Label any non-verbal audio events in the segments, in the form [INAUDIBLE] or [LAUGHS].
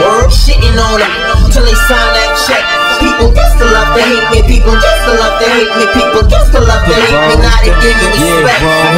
Word shitting on them till they sign that check. People just to love to hate me. People just to love to hate me. People just to love to hate me. Now they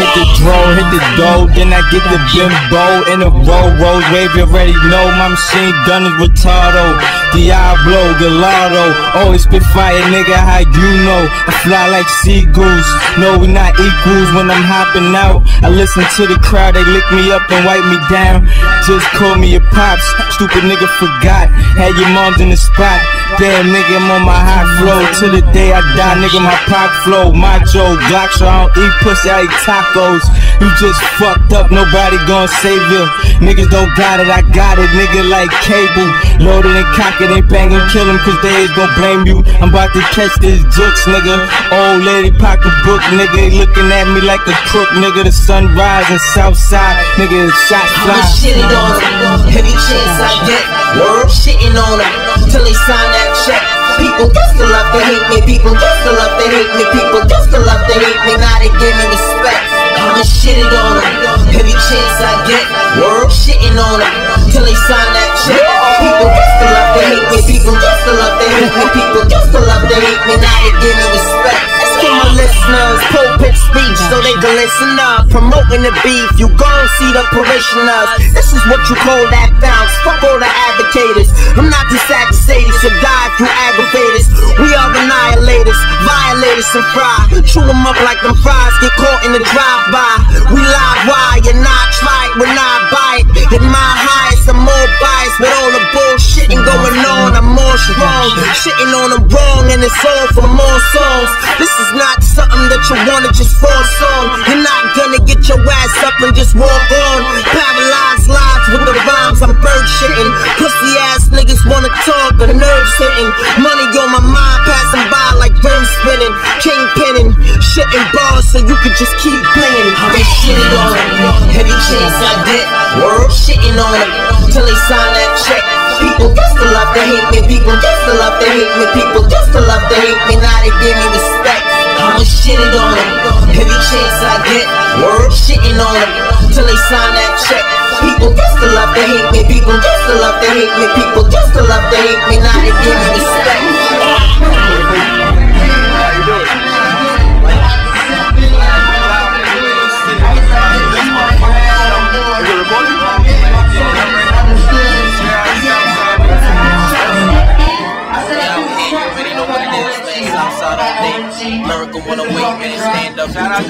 hit the draw, hit the dough, then I get the bimbo in a row, rose wave. You already know my machine gun is retardo. Diablo, Gallardo, always spit fire, nigga. How you know? I fly like seagulls. No, we not equals when I'm hopping out. I listen to the crowd, they lick me up and wipe me down. Just call me your pops. Stupid nigga forgot. Had your moms in the spot. Damn nigga, I'm on my high flow. Till the day I die, nigga, my pop flow. Macho, Glock, so I don't eat pussy, I eat You just fucked up, nobody gon' save you. Niggas don't got it, I got it, nigga, like cable. Loaded and cocked, ain't bang gon' kill him, cause they is gon' blame you. I'm about to catch this jukes, nigga. Old lady pocketbook, nigga, they looking at me like a crook, nigga. The sun rising, south side, nigga, shots fly. I'ma shit it on. Every chance I get, word shitting on till they sign that check. People just to love to hate me. People just to love to hate me. People just to love to hate me. Now they give me respect. I'ma shit it on them. Every chance I get, word shitting on them till they sign that check. People just to love to hate me. People just to love to hate me. People listeners, pulpit speech so they can listen up. Promoting the beef, you gon' see the parishioners. This is what you call that bounce. Fuck all the advocators. I'm not this Sadie, so die if you aggravators. We are annihilators, violators and fry. Chew them up like them fries, get caught in the drive-by. We live wire, you're not try it, we're not it. Hit my highest, I'm more biased with all the bullshit bullshitting going on. I'm more strong, shitting on them wrong, and it's all for more songs. This is not something that you wanna just force on. You're not gonna get your ass up and just walk on. Paralyzed lives with the rhymes, I'm bird shitting. Pussy ass niggas wanna talk, the nerves hitting. Money on my mind, passing by like birds spinning. King pinning, shitting bars so you could just keep playing. They shitting on every chance I get. Shitting on them till they sign that check. People just to love to hate me. People just to love to hate me. People just to love to hate me. Now they give me respect. I'ma shit it on them. Every chance I get, shitting on them till they sign that check. People just to love to hate me. People just to love to hate me. People just to love to hate me. Now they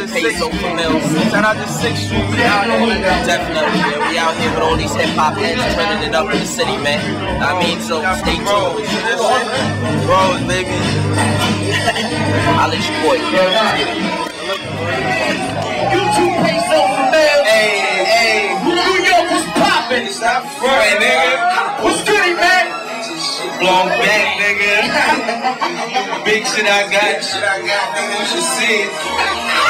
to peso Six- mills. Shout out to Sixth Street, we out here. Definitely, man. We out here with all these hip hop heads trending it up in the city, man. I mean, so stay Bro, tuned. this shit, bros, baby. [LAUGHS] I'll let you boy. Hey, hey, New York was poppin'. Stop frontin', nigga. What's goody, man? Blown back, nigga. Big shit I got, shit I got. You should see it.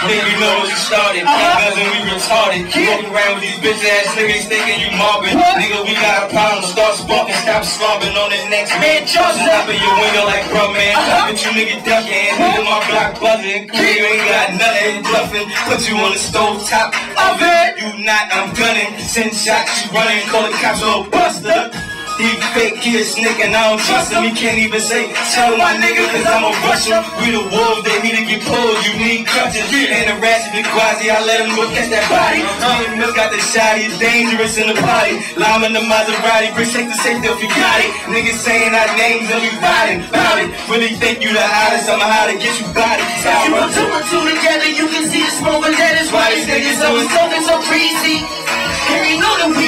Nigga, you know we started. Guns and we retarded. Walking around with these bitch ass niggas thinking you mobbing. Nigga, we got a problem. Start spunking, stop slumping on the next man. Snapping your window like bro, man. Uh-huh. But you nigga ducking. Nigga, my block buzzing. You ain't got nothing bluffing. Put you on the stove top of it. You not, I'm gunning. Send shots, you running. Call the cops, little buster. He fake, he a snake and I don't trust him. He can't even say, tell my nigga, cause I'm a Russian. We the wolves, they need to get pulled. You need crutches. And the ratchet, the quasi, I let him go catch that body. And Milk got the shot, he's dangerous in the party. Lime in the Maserati, bricks take the safety if you got it. Niggas saying our names and we riding, bout it. Really think you the hottest, I'm how to get you body. You put two and two together, you can see the smoke and that is why these niggas always talking so crazy.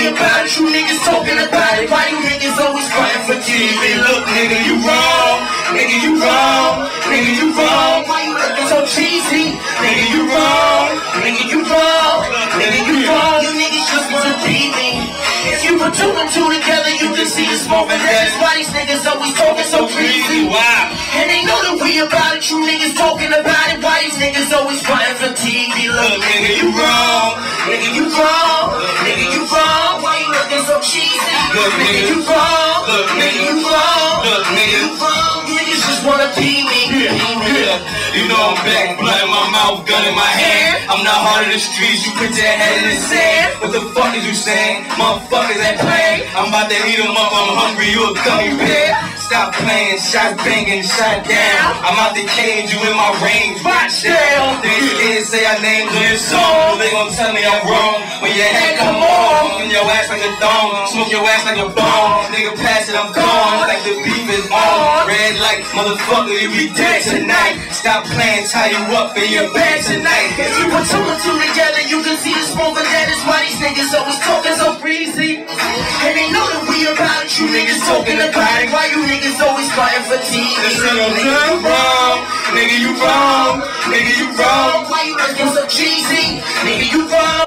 And they know that we about it, you niggas talking about it. Why you niggas always fighting for TV? Look, nigga, you wrong. Nigga, you wrong. Nigga, you wrong. Why you looking so cheesy? Nigga, you wrong. Nigga, you wrong. Nigga, you wrong. You niggas just want to beat me. If you put two and two together, you can see the smoke and that is why these niggas always talking so crazy. Wow. And they know that we about it, you niggas talking about it. Why these niggas always fighting for TV? Look, nigga, you wrong. Nigga, you wrong. Nigga, you wrong. You so cheesy? Look, Nigga, you wrong. Look, Nigga, you wrong. Look, nigga. You wrong. You niggas just wanna be me. Yeah, yeah. You know I'm back, blood in my mouth, gun in my hand. I'm not hard in the streets, you put your head in the sand. What the fuck is you saying? Motherfuckers that play. I'm about to eat them up, I'm hungry, you a gummy bear. Stop playing, shot banging, shot down. I'm out the cage, you in my range, watch down. Kids say our names on your song, they gon' tell me I'm wrong. When your head come on, in your ass like a dome, smoke your ass like a bone. Nigga pass it, I'm gone, like the beef is on. Red light, motherfucker, you be dead tonight. Stop playing, tie you up in your bed tonight. If you put two and two together, you can see the smoke, but that is why these niggas always talking so breezy. And they know that we about it, you niggas talking about it. Why you niggas always fighting for TV? Listen, I'm wrong, nigga, you wrong, nigga, you wrong. Why you looking so cheesy? Nigga, you wrong.